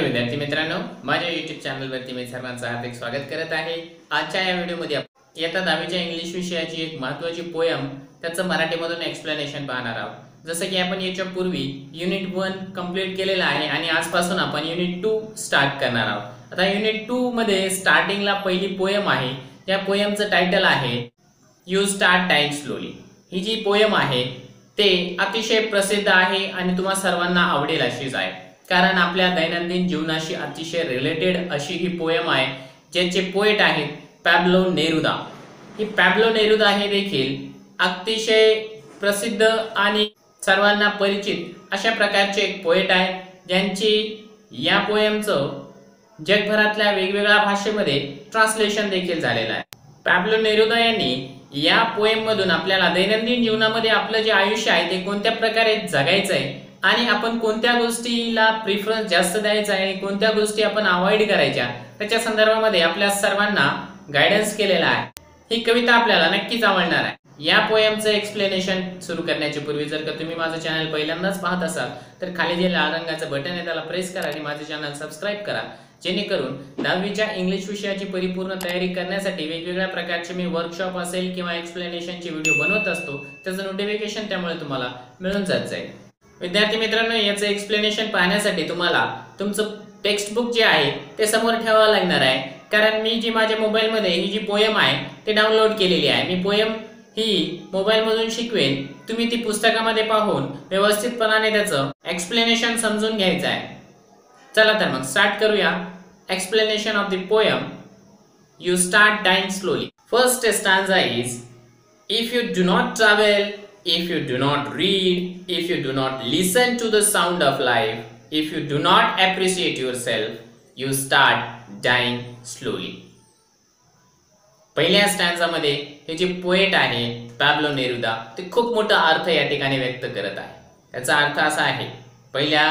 Hello विद्यार्थी मित्रांनो माझ्या युट्यूब चॅनलवरती मी सर्वांचं हार्दिक स्वागत करत आहे. आजच्या या व्हिडिओमध्ये आपण इयत्ता दहावीच्या इंग्लिश विषयाची एक महत्त्वाची पोयम त्याचं मराठीमधून एक्सप्लेनेशन पाहणार आहोत. जसं की आपण याच्या पूर्वी युनिट वन कंप्लीट केलेलं आहे आणि आजपासून आपण युनिट टू स्टार्ट करणार आहोत. आता युनिट टू मध्ये स्टार्टिंगला पहिली पोयम आहे. त्या पोयमचं टायटल आहे यू स्टार्ट टाईम स्लोली ही जी पोयम आहे ते अतिशय प्रसिद्ध आहे आणि तुम्हा सर्वांना आवडेल अशीच आहे. कारण आपल्या दैनंदिन जीवनाशी अतिशय रिलेटेड अशी ही पोयम आहे ज्याचे पोएट आहेत पॅब्लो नेरुदा ही पॅब्लो नेरुदा हे देखील अतिशय प्रसिद्ध आणि सर्वांना परिचित अशा प्रकारचे एक पोएट आहेत ज्यांची या पोयमचं जगभरातल्या वेगवेगळ्या भाषेमध्ये ट्रान्सलेशन देखील झालेलं आहे. पॅब्लो नेरुदा यांनी या पोएम मधून आपल्याला दैनंदिन जीवनामध्ये आपलं जे आयुष्य आहे ते कोणत्या प्रकारे जगायचं आहे आणि आपण कोणत्या गोष्टीला प्रिफरन्स जास्त द्यायचा आहे आणि कोणत्या गोष्टी आपण अवॉइड करायच्या त्याच्या संदर्भामध्ये आपल्या सर्वांना गायडन्स केलेला आहे. ही कविता आपल्याला नक्कीच आवडणार आहे. या पोयमचं एक्सप्लेनेशन सुरू करण्याच्या पूर्वी जर का तुम्ही माझं चॅनल पहिल्यांदाच पाहत असाल तर खाली जे लाल रंगाचं बटन आहे त्याला प्रेस करा आणि माझं चॅनल सबस्क्राईब करा. जेणेकरून दहावीच्या इंग्लिश विषयाची परिपूर्ण तयारी करण्यासाठी वेगवेगळ्या प्रकारचे मी वर्कशॉप असेल किंवा एक्सप्लेनेशनचे व्हिडिओ बनवत असतो त्याचं नोटिफिकेशन त्यामुळे तुम्हाला मिळून जात जाईल. विद्यार्थी मित्रांनो याचं एक्सप्लेनेशन पाहण्यासाठी तुम्हाला तुमचं टेक्स्टबुक जे आहे ते समोर ठेवावं लागणार आहे. कारण मी जी माझ्या मोबाईलमध्ये ही जी पोयम आहे ते डाउनलोड केलेली आहे. मी पोयम ही मोबाईलमधून शिकवेन. तुम्ही ती पुस्तकामध्ये पाहून व्यवस्थितपणाने त्याचं एक्सप्लेनेशन समजून घ्यायचं आहे. चला तर मग स्टार्ट करूया. Explanation of the poem you start dying slowly first stanza is if you do not travel if you do not read, if you do not listen to the sound of life, if you do not appreciate yourself, you start dying slowly. पहिल्या स्टँजामध्ये हे जे poet आहे पॅब्लो Neruda ते खूप मोठा अर्थ या ठिकाणी व्यक्त करत आहे त्याचा अर्थ असा आहे पहिल्या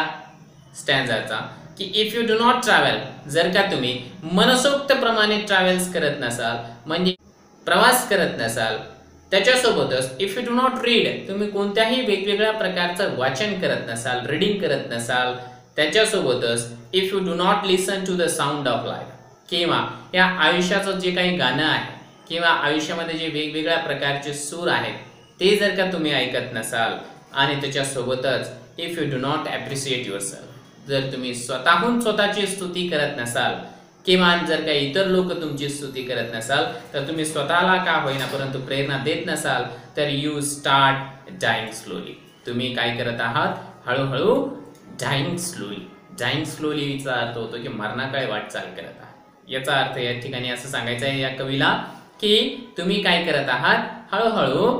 स्टॅन्झाचा की if you do not travel जर का तुम्ही मनसोक्त प्रमाणे ट्रॅव्हल्स करत नसाल म्हणजे प्रवास करत नसाल त्याच्यासोबतच if you do not read तुम्ही कोणत्याही वेगवेगळ्या प्रकारचं वाचन करत नसाल रीडिंग करत नसाल त्याच्यासोबतच if you do not listen to the sound of life किंवा या आयुष्याचं जे काही गाणं आहे किंवा आयुष्यामध्ये जे वेगवेगळ्या प्रकारचे सूर आहेत ते जर का तुम्ही ऐकत नसाल आणि त्याच्यासोबतच if you do not appreciate your self जर तुम्ही स्वतःहून स्वतःची स्तुती करत नसाल किमान जर काही इतर लोक तुमची स्तुती करत नसाल तर तुम्ही स्वतःला का होईना परंतु प्रेरणा देत नसाल तर यू स्टार्ट डाईंग स्लोली तुम्ही काय करत आहात? हळूहळू डाईंग स्लोली डाईंग स्लोलीचा अर्थ होतो की मरणाकडे वाटचाल करत आहात. याचा अर्थ या ठिकाणी असं सांगायचं आहे या कवीला की तुम्ही काय करत आहात? हळूहळू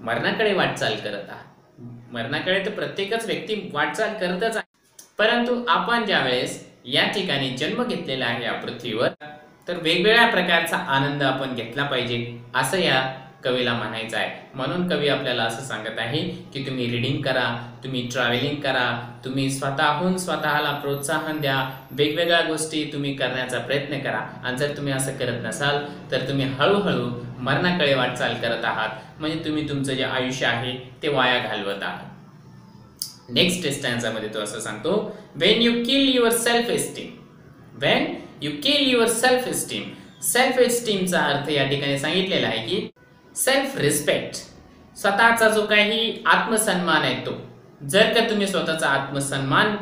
मरणाकडे वाटचाल करत आहात. मरणाकडे तर प्रत्येकच व्यक्ती वाटचाल करतच आहे. परंतु आपण ज्या वेळेस या ठिकाणी जन्म घेतलेला आहे या पृथ्वीवर. तर वेगवेगळ्या प्रकारचा आनंद आपण घेतला पाहिजे असं या कवीला म्हणायचं आहे. म्हणून कवी आपल्याला असं सांगत आहे की तुम्ही रिडिंग करा तुम्ही ट्रॅव्हलिंग करा तुम्ही स्वतःहून स्वतःला प्रोत्साहन द्या वेगवेगळ्या गोष्टी तुम्ही करण्याचा प्रयत्न करा. आणि जर तुम्ही असं करत नसाल तर तुम्ही हळूहळू मरणाकडे वाटचाल करत आहात. म्हणजे तुम्ही तुमचं जे आयुष्य आहे ते वाया घालवत आहात. नेक्स्ट स्टॅन्समध्ये तो असं सांगतो when you kill your self esteem when you kill your self esteem self एस्टीमचा अर्थ या ठिकाणी सांगितलेला आहे की सेल्फ रिस्पेक्ट स्वतःचा जो काही आत्मसन्मान आहे तो जर का तुम्ही स्वतःचा आत्मसन्मान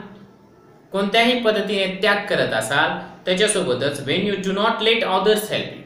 कोणत्याही पद्धतीने त्याग करत असाल त्याच्यासोबतच when you do not let others help you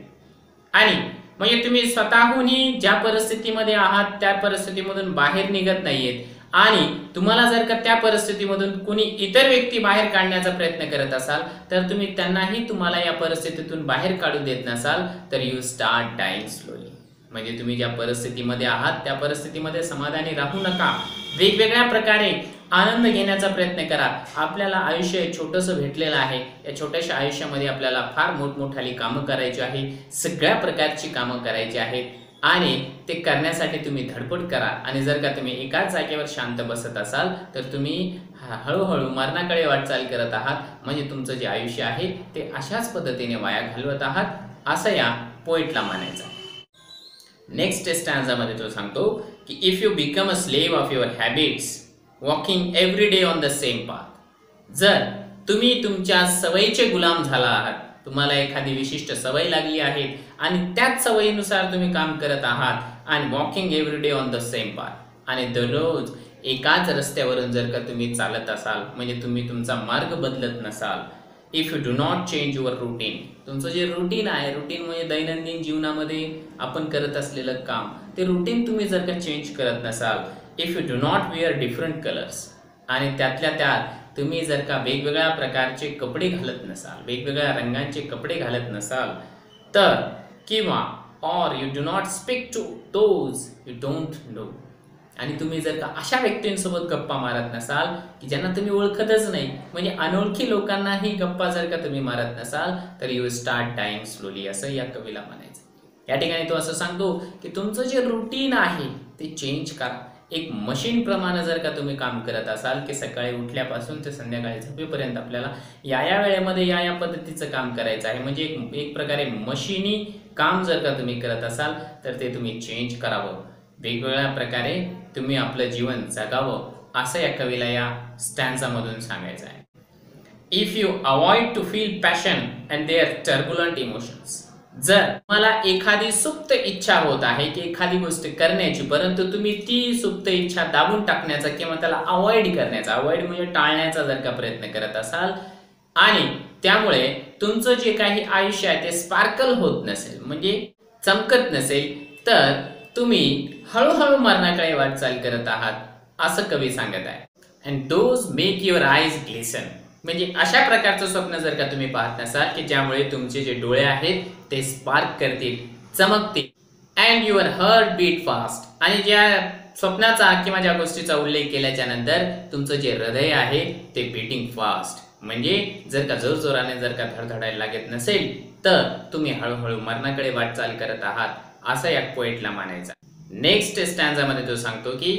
आणि म्हणजे तुम्ही स्वतःहूनही ज्या परिस्थितीमध्ये आहात त्या परिस्थितीमधून बाहेर निघत नाहीयेत. आणि तुम्हाला जर का त्या परिस्थितीमधून कुणी इतर व्यक्ती बाहेर काढण्याचा प्रयत्न करत असाल तर तुम्ही त्यांनाही तुम्हाला या परिस्थितीतून बाहेर काढू देत नसाल तर यू स्टार्ट डाईंग स्लोली म्हणजे तुम्ही ज्या परिस्थितीमध्ये आहात त्या परिस्थितीमध्ये समाधानी राहू नका. वेगवेगळ्या प्रकारे आनंद घेण्याचा प्रयत्न करा. आपल्याला आयुष्य छोटंसं भेटलेलं आहे. या छोट्याशा आयुष्यामध्ये आपल्याला फार मोठमोठाली कामं करायची आहे. सगळ्या प्रकारची कामं करायची आहेत. आणि ते करण्यासाठी तुम्ही धडपड करा. आणि जर का तुम्ही एकाच जागेवर शांत बसत असाल तर तुम्ही हळूहळू मरणाकडे वाटचाल करत आहात. म्हणजे तुमचं जे आयुष्य आहे ते अशाच पद्धतीने वाया घालवत आहात असं या पोईटला मानायचं नेक्स्ट स्टॅन्झामध्ये तो सांगतो की if you become a slave of your habits walking every day on the same path जर तुम्ही तुमच्या सवयीचे गुलाम झाला आहात तुम्हाला एखादी विशिष्ट सवय लागली आहे आणि त्याच सवयीनुसार तुम्ही काम करत आहात आणि walking every day on the same path आणि दररोज एकाच रस्त्यावरून जर का तुम्ही चालत असाल म्हणजे तुम्ही तुमचा मार्ग बदलत नसाल if you do not change your routine तुमचं जे रुटीन आहे रुटीन म्हणजे दैनंदिन जीवनामध्ये आपण करत असलेलं काम ते रुटीन तुम्ही जर का चेंज करत नसाल if you do not wear different colours आणि त्यातल्या त्यात तुम्ही जर का वेगवेगळ्या प्रकारचे कपडे घालत नसाल वेगवेगळ्या रंगांचे कपडे घालत नसाल तर किंवा or you do not speak to those you don't know आणि तुम्ही जर का अशा व्यक्तींसोबत गप्पा मारत नसाल की ज्यांना तुम्ही ओळखतच नाही म्हणजे अनोळखी लोकांनाही गप्पा जर का तुम्ही मारत नसाल तर यू स्टार्ट टाइम स्लोली असं या कवीला म्हणायचं. या ठिकाणी तो असं सांगतो की तुमचं जे रुटीन आहे ते चेंज करा. एक मशीन प्रमाणे जर का तुम्ही काम करत असाल की सकाळी उठल्यापासून ते संध्याकाळी झोपेपर्यंत आपल्याला या या वेळेमध्ये या या पद्धतीचं काम करायचं आहे. म्हणजे एक एक प्रकारे मशीनी काम जर का तुम्ही करत असाल तर ते तुम्ही चेंज करावं. वेगवेगळ्या प्रकारे तुम्ही आपलं जीवन जगावं असं या कवीला या स्टॅन्सामधून सांगायचं आहे. If you avoid to feel passion and their turbulent emotions जर मला एखादी सुप्त इच्छा होत आहे की एखादी गोष्ट करण्याची परंतु तुम्ही ती सुप्त इच्छा दाबून टाकण्याचा किंवा त्याला अवॉइड करण्याचा अवॉइड म्हणजे टाळण्याचा जर का प्रयत्न करत असाल आणि त्यामुळे तुमचं जे काही आयुष्य आहे ते स्पार्कल होत नसेल म्हणजे चमकत नसेल तर तुम्ही हळूहळू मरणाकडे वाटचाल करत आहात असं कवी सांगत आहे. And those make your eyes glisten म्हणजे अशा प्रकारचं स्वप्न जर का तुम्ही पाहत नसाल की ज्यामुळे तुमचे जे डोळे आहेत ते स्पार्क करतील चमकतील and your heart beat fast आणि ज्या स्वप्नाचा किंवा ज्या गोष्टीचा उल्लेख केल्याच्यानंतर तुमचं जे हृदय आहे ते बीटिंग फास्ट म्हणजे जर का जोरजोराने जर का धडधडायला लागत नसेल तर तुम्ही हळूहळू मरणाकडे वाटचाल करत आहात असं या पोएटला मानायचं. नेक्स्ट स्टँजामध्ये तो सांगतो की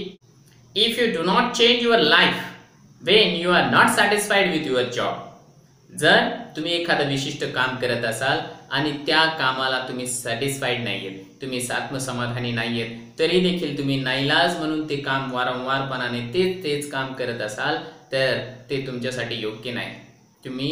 if you do not change your life when you are not satisfied with your job जर तुम्ही एखादं विशिष्ट काम करत असाल आणि त्या कामाला तुम्ही सॅटिस्फाईड नाही आहेत तुम्ही आत्मसमाधानी आहेत तरी देखील तुम्ही नाईलाज म्हणून ते काम वारंवारपणाने तेच तेच काम करत असाल तर ते तुमच्यासाठी योग्य नाही. तुम्ही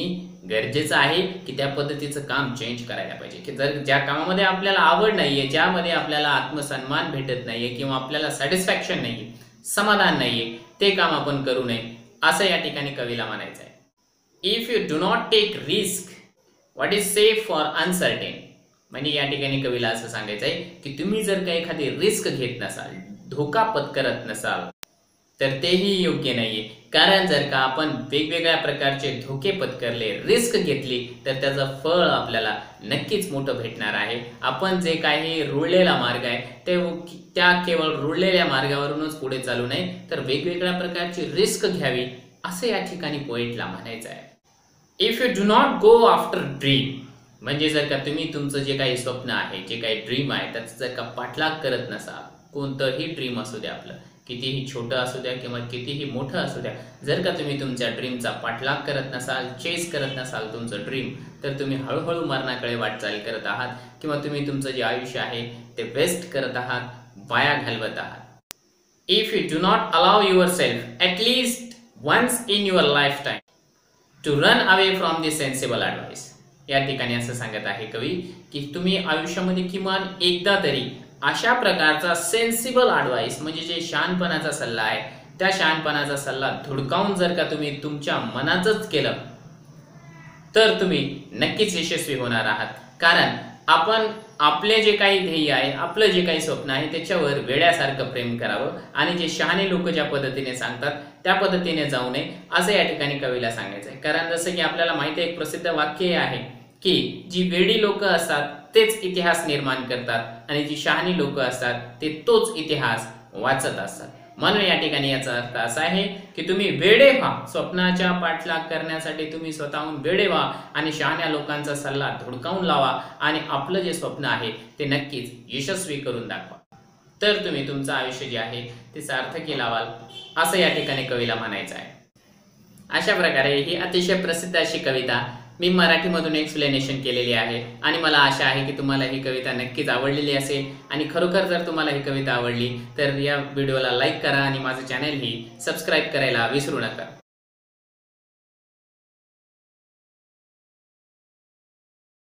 गरजेचं आहे की त्या पद्धतीचं काम चेंज करायला पाहिजे. की जर ज्या कामामध्ये आपल्याला आवड नाही आहे ज्यामध्ये आपल्याला आत्मसन्मान भेटत नाही आहे किंवा आपल्याला सॅटिस्फॅक्शन नाही आहे समाधान नाही आहे ते काम आपण करू नये. असं या ठिकाणी कवीला म्हणायचं आहे. If you do not take risk what is safe for uncertain म्हणजे या ठिकाणी कवीला असं सांगायचं आहे की तुम्ही जर का एखादी रिस्क घेत नसाल धोका पत्करत नसाल तर तेही योग्य नाहीये. कारण जर का आपण वेगवेगळ्या प्रकारचे धोके पत्करले रिस्क घेतली तर त्याचं फळ आपल्याला नक्कीच मोठं भेटणार आहे. आपण जे काही रुळलेला मार्ग आहे ते त्या केवळ रुळलेल्या मार्गावरूनच पुढे चालू नये तर वेगवेगळ्या प्रकारची रिस्क घ्यावी असं या ठिकाणी पॉईंटला म्हणायचं आहे. If you do not go after dream म्हणजे जर का तुम्ही तुमचं जे काही स्वप्न आहे जे काही ड्रीम आहे त्याचं जर का पाठलाग करत नसाल कोणतंही ड्रीम असू दे आपलं कितीही छोटं असू द्या किंवा कितीही मोठं असू द्या जर का तुम्ही तुमच्या ड्रीमचा पाठलाग करत नसाल चेस करत नसाल तुमचं ड्रीम तर तुम्ही हळूहळू मरणाकडे वाटचाल करत आहात किंवा तुम्ही तुमचं जे आयुष्य आहे ते वेस्ट करत आहात वाया घालवत आहात. If you do not allow your self at least once in your life time to run away from the sensible advice या ठिकाणी असं सांगत आहे कवी की तुम्ही आयुष्यामध्ये किमान एकदा तरी अशा प्रकारचा सेन्सिबल ॲडवाईस म्हणजे जे शहाणपणाचा सल्ला आहे त्या शहाणपणाचा सल्ला धुडकावून जर का तुम्ही तुमच्या मनातच केलं तर तुम्ही नक्कीच यशस्वी होणार आहात. कारण आपण आपले जे काही ध्येय आहे आपलं जे काही स्वप्न आहे त्याच्यावर वेड्यासारखं प्रेम करावं आणि जे शहाणे लोक ज्या पद्धतीने सांगतात त्या पद्धतीने जाऊ नये असं या ठिकाणी कवीला सांगायचं आहे कारण जसं की आपल्याला माहिती आहे एक प्रसिद्ध वाक्य आहे की जी वेडी लोक असतात तेच इतिहास निर्माण करतात आणि जी शहाणी लोक असतात ते तोच इतिहास वाचत असतात. म्हणून या ठिकाणी याचा अर्थ असा आहे की तुम्ही वेडे व्हा. स्वप्नाच्या पाठलाग करण्यासाठी तुम्ही स्वतःहून वेडे व्हा आणि शहाण्या लोकांचा सल्ला धुडकावून लावा आणि आपलं जे स्वप्न आहे ते नक्कीच यशस्वी करून दाखवा. तर तुम्ही तुमचं आयुष्य जे आहे ते सार्थकी लावाल असं या ठिकाणी कवीला म्हणायचं आहे. अशा प्रकारे ही अतिशय प्रसिद्ध अशी कविता मी मराठीमधून एक्सप्लेनेशन केलेली आहे. आणि मला आशा आहे की तुम्हाला ही कविता नक्कीच आवडलेली असेल. आणि खरोखर जर तुम्हाला ही कविता आवडली तर या व्हिडिओला लाईक करा आणि माझं चॅनलही सबस्क्राईब करायला विसरू नका.